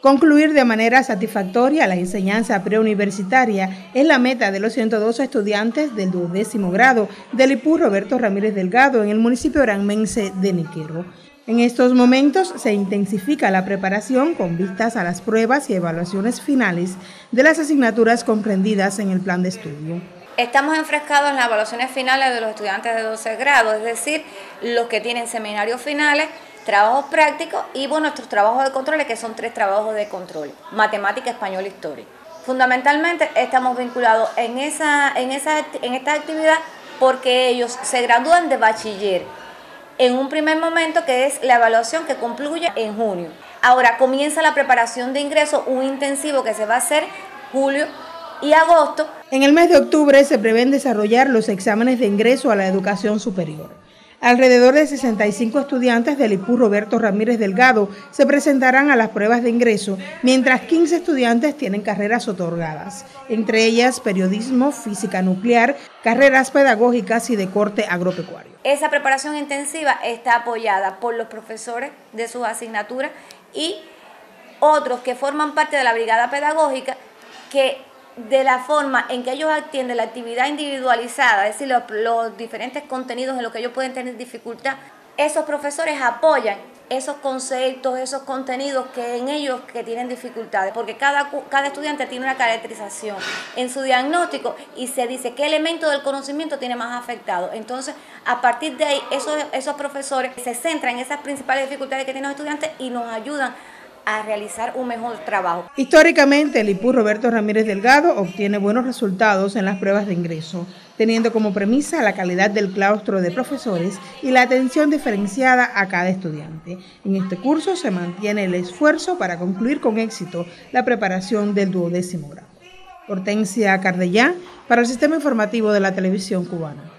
Concluir de manera satisfactoria la enseñanza preuniversitaria es la meta de los 102 estudiantes del duodécimo grado del IPU Roberto Ramírez Delgado en el municipio oranmense de Niquero. En estos momentos se intensifica la preparación con vistas a las pruebas y evaluaciones finales de las asignaturas comprendidas en el plan de estudio. Estamos enfrescados en las evaluaciones finales de los estudiantes de 12 grados, es decir, los que tienen seminarios finales trabajos prácticos y bueno, nuestros trabajos de control, que son tres trabajos de control, matemática, español, historia. Fundamentalmente estamos vinculados en, esa, en, esa, en esta actividad porque ellos se gradúan de bachiller en un primer momento que es la evaluación que concluye en junio. Ahora comienza la preparación de ingreso, un intensivo que se va a hacer julio y agosto. En el mes de octubre se prevén desarrollar los exámenes de ingreso a la educación superior. Alrededor de 65 estudiantes del IPU Roberto Ramírez Delgado se presentarán a las pruebas de ingreso, mientras 15 estudiantes tienen carreras otorgadas, entre ellas periodismo, física nuclear, carreras pedagógicas y de corte agropecuario. Esa preparación intensiva está apoyada por los profesores de sus asignaturas y otros que forman parte de la brigada pedagógica que de la forma en que ellos atienden la actividad individualizada, es decir, los, diferentes contenidos en los que ellos pueden tener dificultad, esos profesores apoyan esos conceptos, esos contenidos que en ellos que tienen dificultades, porque cada, cada estudiante tiene una caracterización en su diagnóstico y se dice qué elemento del conocimiento tiene más afectado. Entonces, a partir de ahí, esos, esos profesores se centran en esas principales dificultades que tienen los estudiantes y nos ayudan a realizar un mejor trabajo. Históricamente, el IPU Roberto Ramírez Delgado obtiene buenos resultados en las pruebas de ingreso, teniendo como premisa la calidad del claustro de profesores y la atención diferenciada a cada estudiante. En este curso se mantiene el esfuerzo para concluir con éxito la preparación del duodécimo grado. Hortensia Cardellán para el Sistema Informativo de la Televisión Cubana.